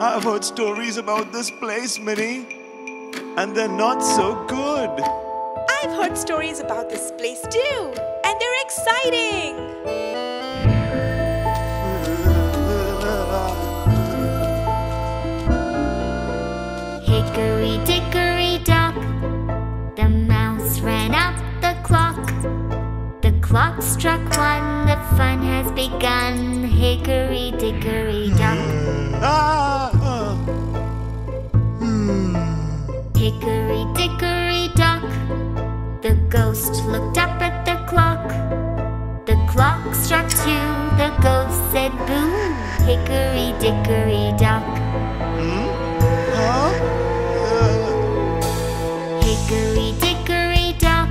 I've heard stories about this place, Mini, and they're not so good. I've heard stories about this place too, and they're exciting. Hickory dickory dock, the mouse ran up the clock. The clock struck one, the fun has begun. Hickory dickory dock, Ah, hickory dickory dock. The ghost looked up at the clock. The clock struck two, the ghost said boo. Hickory dickory dock. Huh? Uh, Hickory dickory dock,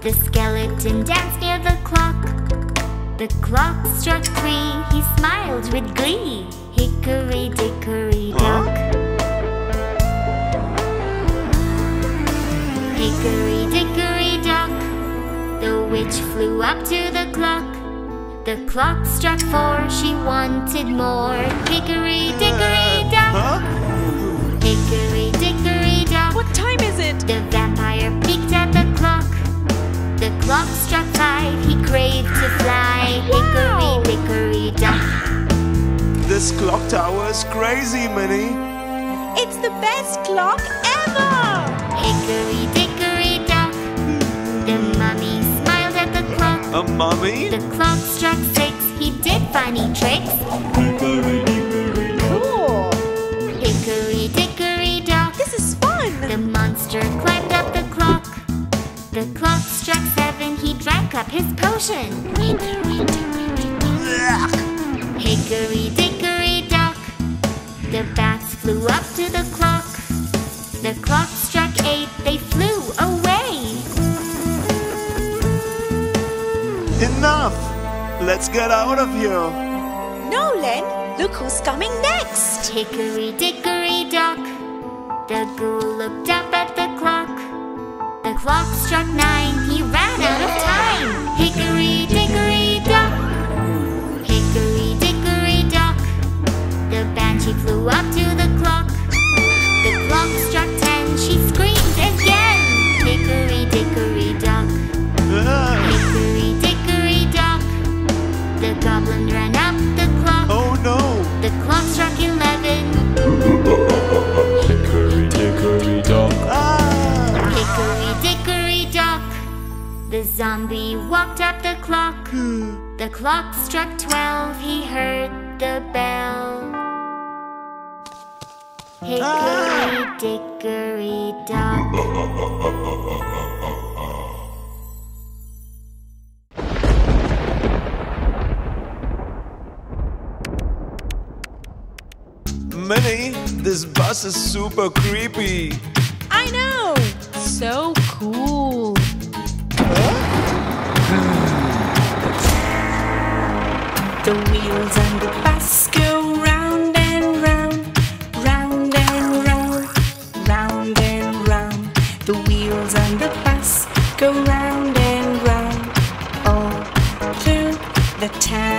the skeleton danced near the clock. The clock struck three, he smiled with glee. Hickory dickory Hickory dickory dock, the witch flew up to the clock. The clock struck four, she wanted more. Hickory dickory uh, dock, huh? hickory dickory dock. What time is it? The vampire peeked at the clock. The clock struck five, he craved to fly. Hickory Wow. dickory dock. This clock tower is crazy, Mini. It's the best clock ever. Hickory A mummy? The clock struck six, he did funny tricks. Cool. Hickory dickory dock. This is fun. The monster climbed up the clock. The clock struck seven, he drank up his potion. Hickory dickory dock. Hickory dickory dock. The bats flew up to the clock. The clock Let's get out of here. No, Len. Look who's coming next. Hickory dickory dock. The ghoul looked up at the clock. The clock struck nine, he ran out of time. Zombie walked up the clock. The clock struck twelve. He heard the bell. Hickory ah! dickory dock. Mini, this bus is super creepy. I know. So cool. The wheels on the bus go round and round, round and round, round and round. The wheels on the bus go round and round, all through the town.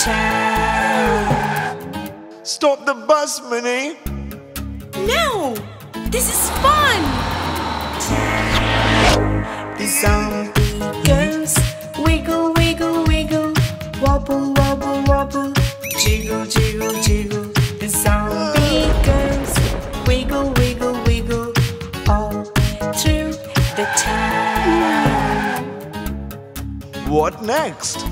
Town. Stop the bus, Mini! No! This is fun! The zombie goes wiggle, wiggle, wiggle, wobble, wobble, wobble, jiggle, jiggle, jiggle. The zombie goes wiggle, wiggle, wiggle, all through the town. What next?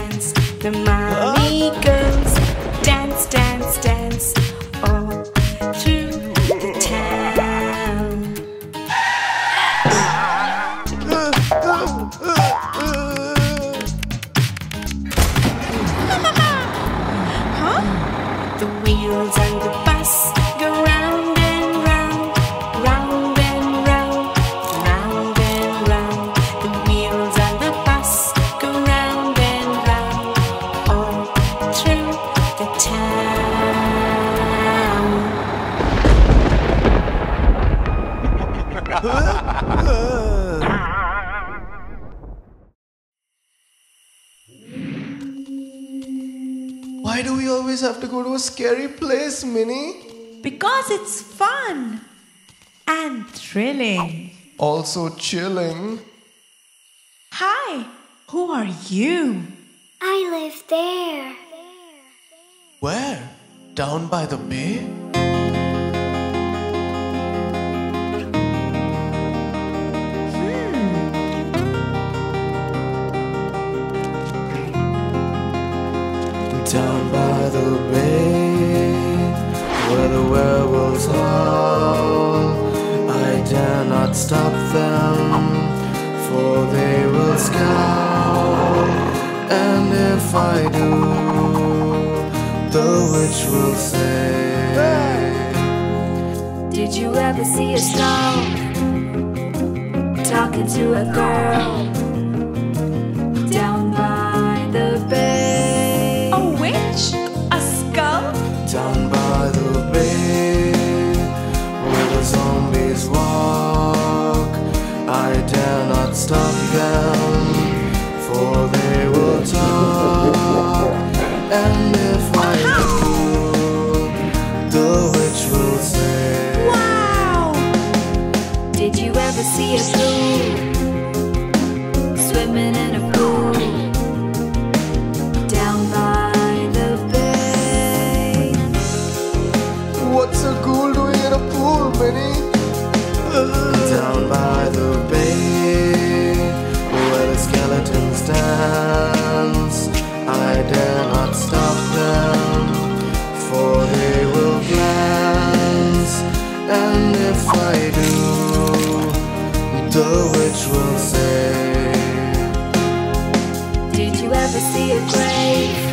Dance. The mummy oh. goes Why do we always have to go to a scary place, Mini? Because it's fun and thrilling. Also chilling. Hi, who are you? I live there. Where? Down by the bay? Where the werewolves howl, I dare not stop them, for they will scowl. And if I do, the witch will say, Did you ever see a skull talking to a girl What's a ghoul doing in a pool, Mini? Down by the bay, where the skeletons dance, I dare not stop them, for they will glance. And if I do, the witch will say, Did you ever see a grave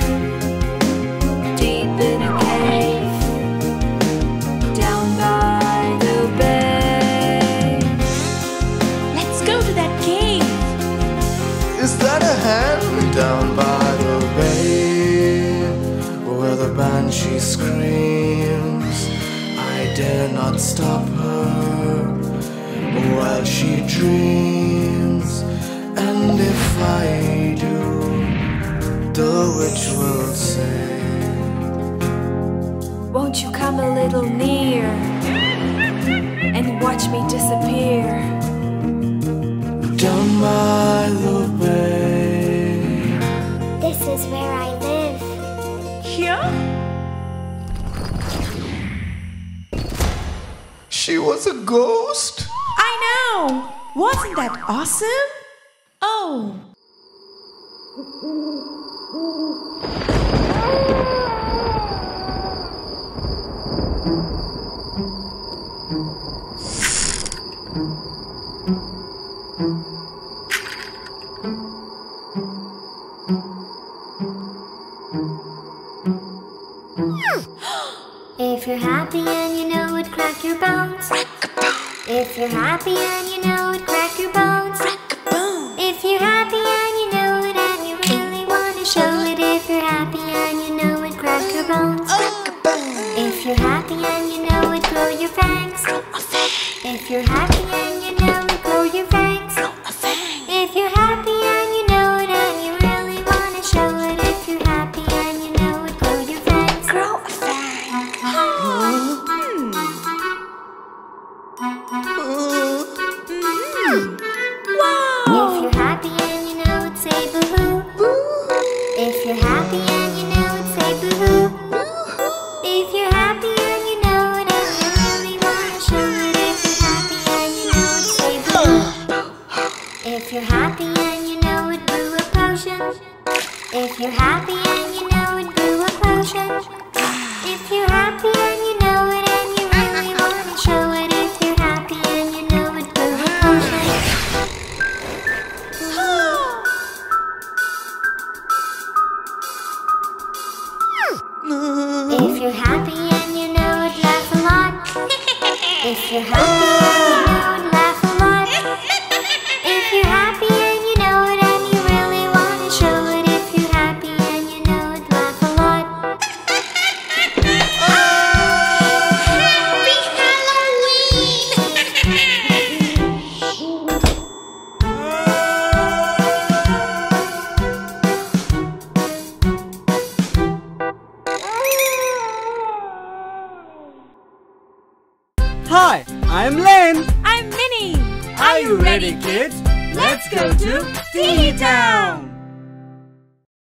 the banshee screams, I dare not stop her while she dreams. And if I do, the witch will say, Won't you come a little near and watch me disappear? Down by the bay. This is where I She was a ghost? I know! Wasn't that awesome? Oh, If you're happy and you know it, crack your bones. If you're happy and you know it, crack your bones. If you're happy and you know it and you really want to show it. If you're happy and you know it, crack your bones. If you're happy and you know it, grow your fangs. If you're happy and you know it, grow your fangs. You're happy and you know it, brew a potion. If you're happy and you know it and you really wanna show it. If you're happy and you know it, brew a potion. If you're happy and you know it, laugh a lot. If you're happy